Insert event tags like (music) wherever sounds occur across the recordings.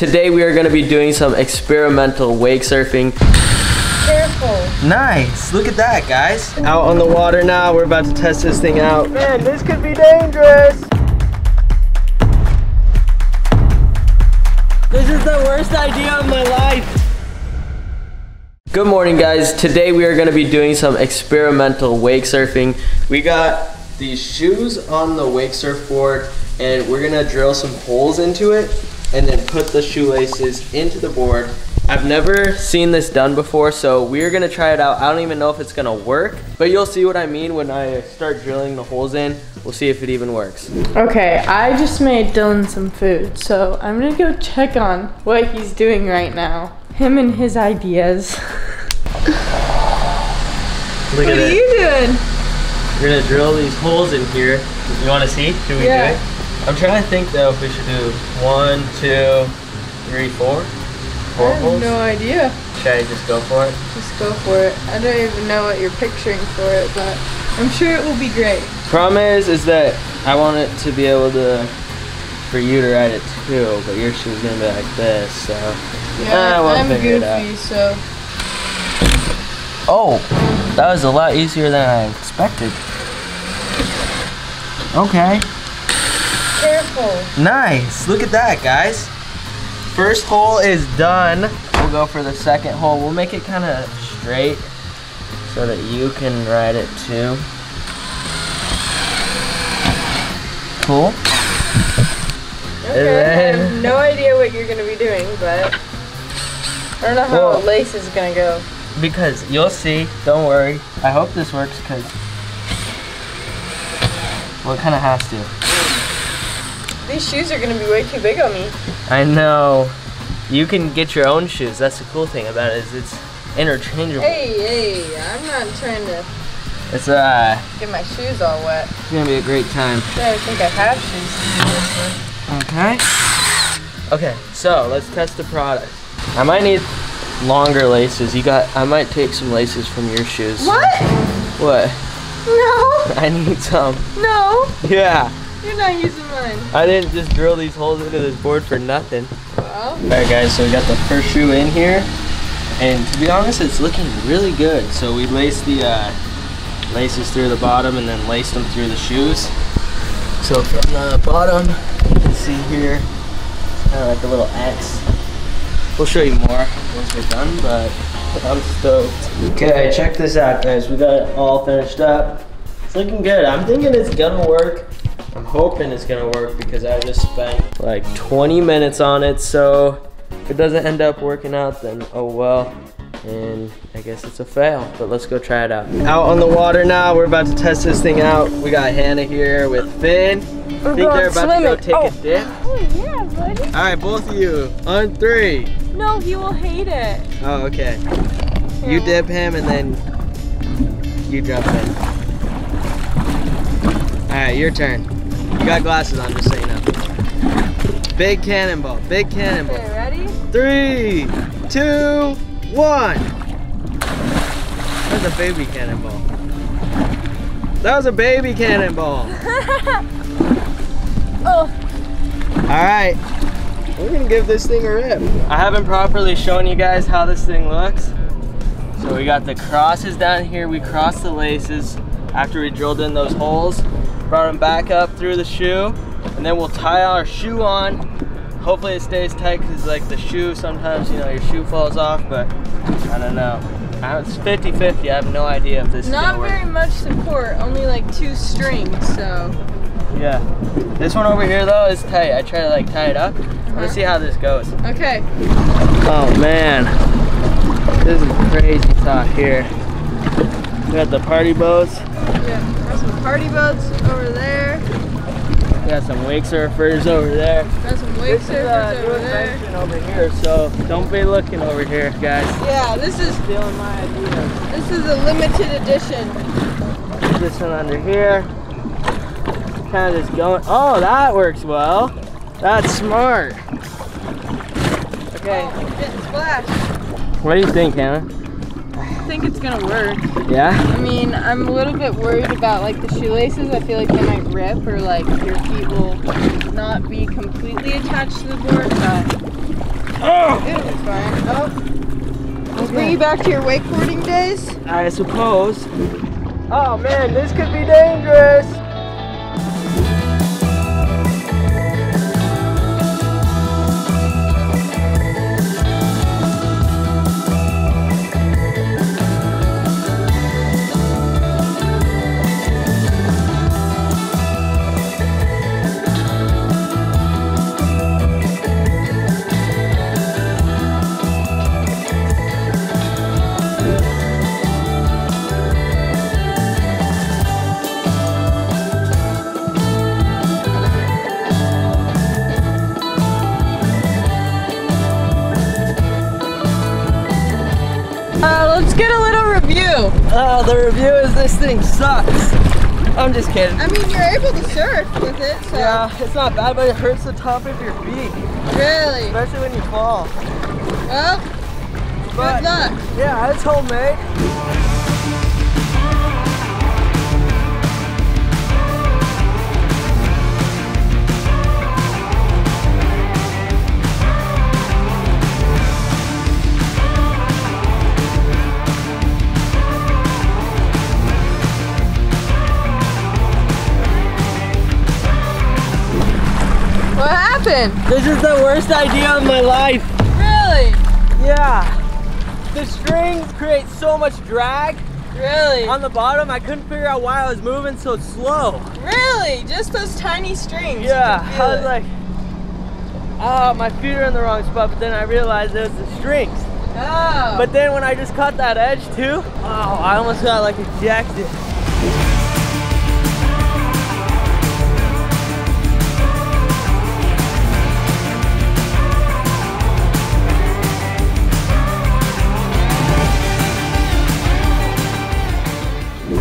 Today we are going to be doing some experimental wake surfing. Careful. Nice, look at that guys. Out on the water now, we're about to test this thing out. Man, this could be dangerous. This is the worst idea of my life. Good morning guys. Today we are going to be doing some experimental wake surfing. We got these shoes on the wake surfboard and we're going to drill some holes into it and then put the shoelaces into the board. I've never seen this done before so we're going to try it out. I don't even know if it's going to work but you'll see what I mean when I start drilling the holes in. We'll see if it even works. Okay, I just made Dylan some food so I'm going to go check on what he's doing right now. Him and his ideas. (laughs) Look what at are it. you doing? We're gonna drill these holes in here. You wanna see? Should we Yeah. do it? I'm trying to think though if we should do one, two, three, four. Four I have holes? no idea. Should I just go for it? Just go for it. I don't even know what you're picturing for it, but I'm sure it will be great. Problem is, is that I want it to be able to, for you to ride it too, but your shoe's gonna be like this, so. Yeah, Ah, we'll I'm figure it out. goofy, so Oh, that was a lot easier than I expected. Okay. Careful. Nice. Look at that, guys. First hole is done. We'll go for the second hole. We'll make it kind of straight so that you can ride it too. Cool. Okay, I have no idea what you're gonna be doing, but I don't know how Well- lace is gonna go. Because you'll see. Don't worry. I hope this works because well, it kind of has to. These shoes are gonna be way too big on me. I know. You can get your own shoes. That's the cool thing about it is it's interchangeable. Hey, hey, I'm not trying to It's uh, get my shoes all wet. it's gonna be a great time. I think I have shoes to do this with. Okay. Okay, so let's test the product. I might need longer laces. You got, I might take some laces from your shoes. What? What? No, (laughs) I need some. no, Yeah. You're not using mine. I didn't just drill these holes into this board for nothing. Well, Alright guys, so we got the first shoe in here. And to be honest, it's looking really good. So we laced the uh, laces through the bottom and then laced them through the shoes. So from the bottom, you can see here, kind of like a little X. We'll show you more once we're done, but I'm stoked. Okay, check this out guys. We got it all finished up. It's looking good. I'm thinking it's gonna work. I'm hoping it's gonna work because I just spent like 20 minutes on it. So if it doesn't end up working out, then oh well. And I guess it's a fail, but let's go try it out. Out on the water now, we're about to test this thing out. We got Hannah here with Finn. We're Think they're about to go take Oh. a dip? oh yeah, buddy. All right, both of you, on three. No, he will hate it. Oh, okay. You dip him and then you jump in. All right, your turn. You got glasses on, just so you know. Big cannonball, big cannonball. Okay, ready? Three, two, one. That was a baby cannonball. That was a baby cannonball. (laughs) Oh, All right, we're gonna give this thing a rip. I haven't properly shown you guys how this thing looks. So we got the crosses down here. We crossed the laces after we drilled in those holes. Brought them back up through the shoe. And then we'll tie our shoe on. Hopefully it stays tight because like the shoe, sometimes, you know, your shoe falls off, but I don't know. Uh, It's 50-50. I have no idea if this is not very much support. Only like two strings, so. Yeah. This one over here though is tight. I try to like tie it up. Let's see how this goes. Okay. Oh man, this is crazy talk here. We got the party boats. Yeah. Got some party boats over there. We got some wake surfers over there. Got some wake This is uh, surfers over there. over here, so don't be looking over here, guys. Yeah, this is Stealing my idea. this is a limited edition. This one under here. Kind of just going. Oh, that works well. That's smart. Okay. Oh, getting splashed. What do you think, Hannah? think it's gonna work. Yeah? I mean, I'm a little bit worried about like the shoelaces. I feel like they might rip or like your feet will not be completely attached to the board, but oh! it'll be fine. Oh. Okay. bring you back to your wakeboarding days? I suppose. Oh man, this could be dangerous. Oh, the review is this thing sucks. I'm just kidding. I mean, you're able to surf with it, so. Yeah, it's not bad, but it hurts the top of your feet, Really? especially when you fall. Well, But good luck. yeah, it's homemade. Happened? This is the worst idea of my life. Really? Yeah. The strings create so much drag Really? on the bottom. I couldn't figure out why I was moving so slow. Really? Just those tiny strings. Yeah, I was it. like, oh, my feet are in the wrong spot, but then I realized it was the strings. Oh. But then when I just caught that edge too, oh, I almost got like ejected.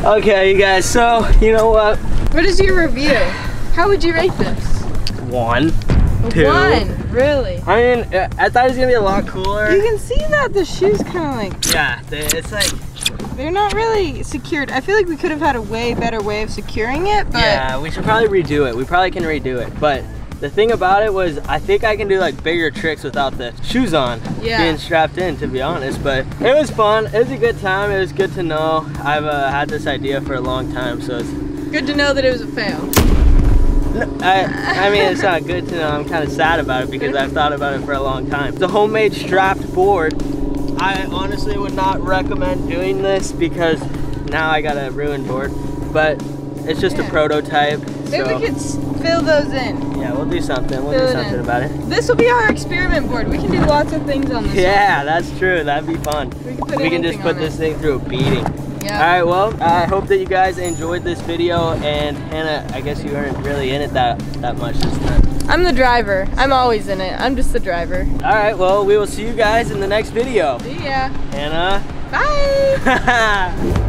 Okay, you guys, so you know what? what is your review? How would you rate this? One, two. One. Really? I mean, uh, I thought it was gonna be a lot cooler. You can see that the shoes kind of like Yeah, it's like, they're not really secured. I feel like we could have had a way better way of securing it, but yeah, we should probably redo it. We probably can redo it. But the thing about it was, I think I can do like bigger tricks without the shoes on, Yeah. being strapped in, to be honest. But it was fun. It was a good time. It was good to know. I've uh, had this idea for a long time, so it's. good to know that it was a fail. No, I, I mean, it's not good to know. I'm kind of sad about it because I've thought about it for a long time. The homemade strapped board, I honestly would not recommend doing this because now I got a ruined board. But it's just Yeah. a prototype. Maybe so- we could fill those in. Yeah, we'll do something. We'll Fill do something in. about it. This will be our experiment board. We can do lots of things on this. Yeah, that's true. That'd be fun. We can put We can just put this it. thing through a beating. Yeah. All right, well, I hope that you guys enjoyed this video. And Hannah, I guess you weren't really in it that, that much this time. I'm the driver. I'm always in it. I'm just the driver. All right, well, we will see you guys in the next video. See ya. Hannah. Bye. (laughs)